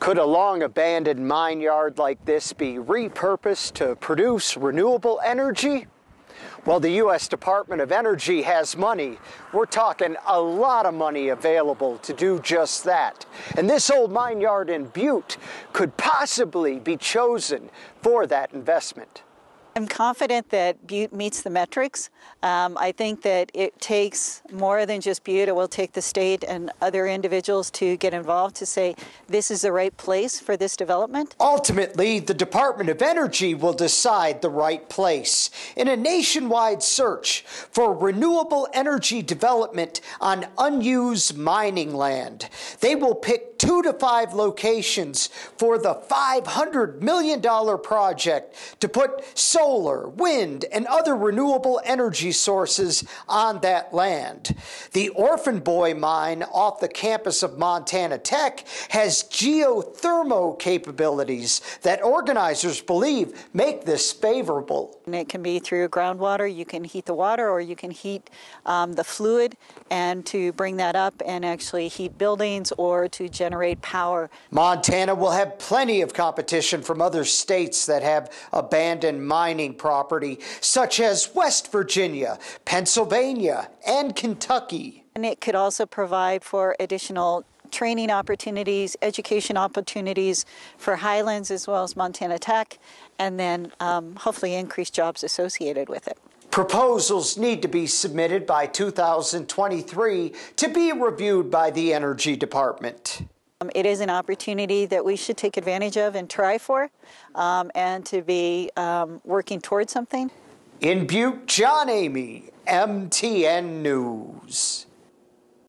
Could a long abandoned mine yard like this be repurposed to produce renewable energy? Well, the U.S. Department of Energy has money. We're talking a lot of money available to do just that. And this old mine yard in Butte could possibly be chosen for that investment. I'm confident that Butte meets the metrics. Um, I think that it takes more than just Butte. It will take the state and other individuals to get involved to say this is the right place for this development. Ultimately, the Department of Energy will decide the right place in a nationwide search for renewable energy development on unused mining land. They will pick two to five locations for the $500 million project to put solar, wind, and other renewable energy sources on that land. The Orphan Boy mine off the campus of Montana Tech has geothermal capabilities that organizers believe make this favorable. And it can be through groundwater, you can heat the water, or you can heat um, the fluid and to bring that up and actually heat buildings or to generate power. Montana will have plenty of competition from other states that have abandoned mining property, such as West Virginia, Pennsylvania, and Kentucky. And it could also provide for additional training opportunities, education opportunities for Highlands as well as Montana Tech, and then um, hopefully increase jobs associated with it. Proposals need to be submitted by 2023 to be reviewed by the Energy Department. Um, it is an opportunity that we should take advantage of and try for, um, and to be um, working towards something. In Butte, John Amy, MTN News.